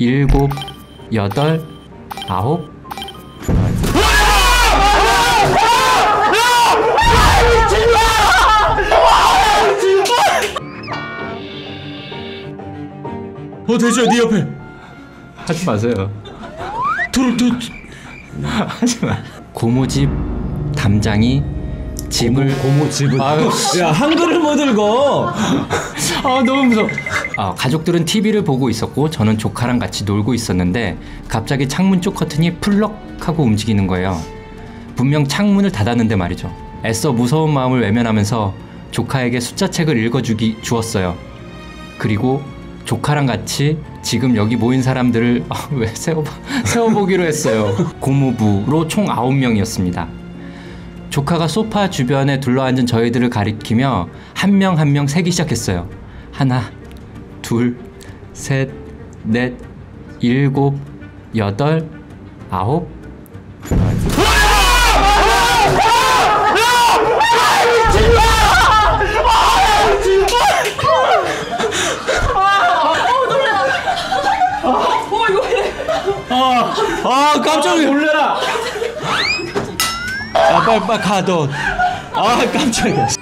일곱, 여덟, 아홉. 어 돼지야 네 옆에 하지 마세요. 둘 둘. 하지 마. 고모집 담장이 집을 고모 집은 아유, 야 한글을 못 읽어 아 너무 무서워. 아, 가족들은 TV를 보고 있었고 저는 조카랑 같이 놀고 있었는데 갑자기 창문 쪽 커튼이 풀럭 하고 움직이는 거예요. 분명 창문을 닫았는데 말이죠. 애써 무서운 마음을 외면하면서 조카에게 숫자책을 읽어주기 주었어요. 그리고 조카랑 같이 지금 여기 모인 사람들을 아, 왜 세워 세워보기로 했어요. 고무부로 총 9명이었습니다. 조카가 소파 주변에 둘러앉은 저희들을 가리키며 한 명 한명 세기 시작했어요. 하나, 둘, 셋, 넷, 일곱, 여덟, 아홉. 아 깜짝이야. 놀래라. 아 빨리 빨리 가 너 아 깜짝이야